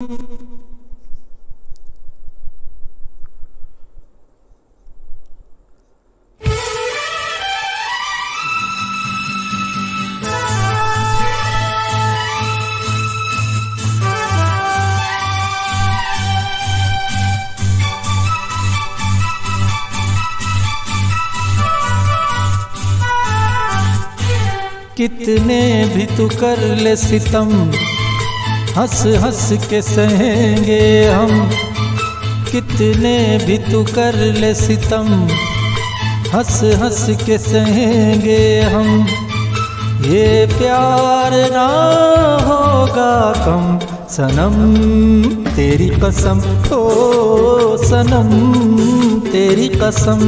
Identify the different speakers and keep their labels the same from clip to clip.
Speaker 1: कितने भी तू कर ले सितम हंस हंस के सहेंगे हम। कितने भी तू कर ले सितम, हंस हंस के सहेंगे हम। ये प्यार ना होगा कम, सनम तेरी कसम, ओ सनम तेरी कसम,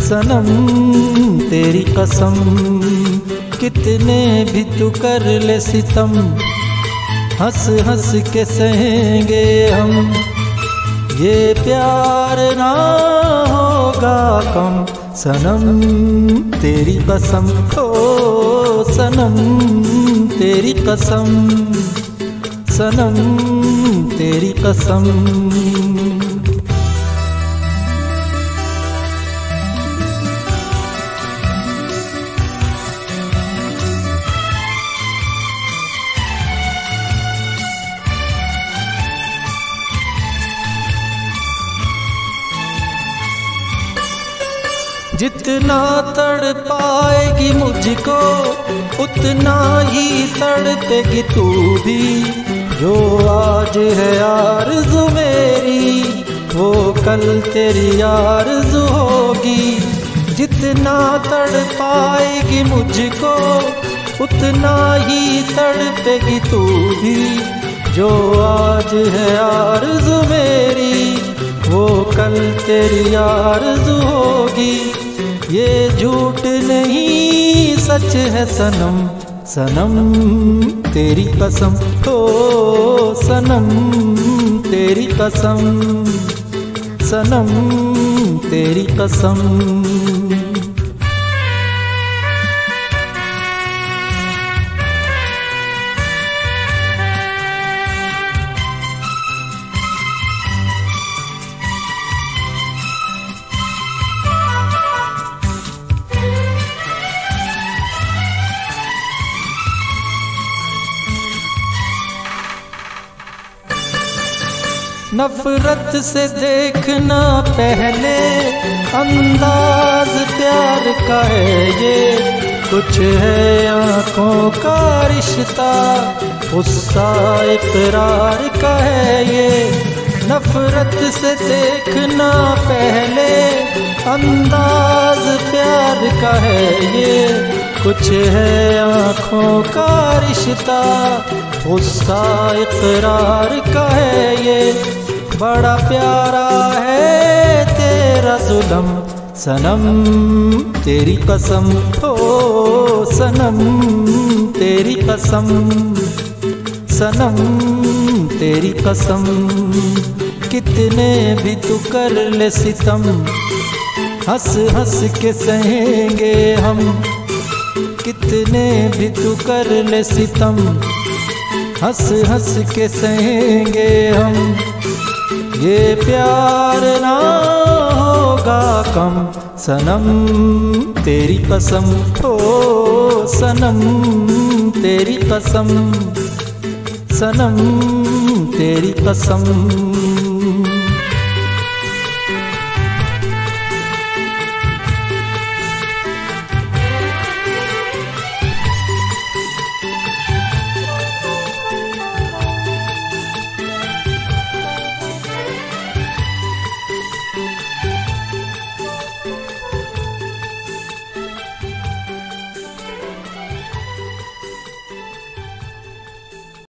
Speaker 1: सनम तेरी कसम। कितने भी तू कर ले सितम हंस हंस के सहेंगे हम। ये प्यार ना होगा कम, सनम तेरी कसम खो सनम तेरी कसम, सनम तेरी कसम। जितना तड़ पाएगी मुझको, उतना ही तड़पेगी तू भी। जो आज है आरज़ू मेरी, वो कल तेरी आरज़ू होगी। जितना तड़ पाएगी मुझको, उतना ही तड़पेगी तू भी। जो आज है आरज़ू मेरी, वो कल तेरी आरज़ू होगी। ये झूठ नहीं, सच है सनम। सनम, तेरी कसम। ओ, सनम, तेरी कसम। सनम, तेरी कसम। नफरत से देखना पहले, अंदाज प्यार का है ये। कुछ है आँखों का रिश्ता, गुस्सा इकरार का है ये। नफरत से देखना पहले, अंदाज प्यार का है ये। कुछ है आँखों का रिश्ता उसका इकरार का है ये। बड़ा प्यारा है तेरा जुलम, सनम तेरी कसम, ओ सनम तेरी कसम, सनम तेरी कसम। कितने भी तू कर ले सितम हंस हंस के सहेंगे हम। कितने भी तू कर ले सितम। हंस हंस के सहेंगे हम। ये प्यार ना होगा कम। सनम, तेरी कसम। ओ, सनम, तेरी कसम। सनम, तेरी कसम।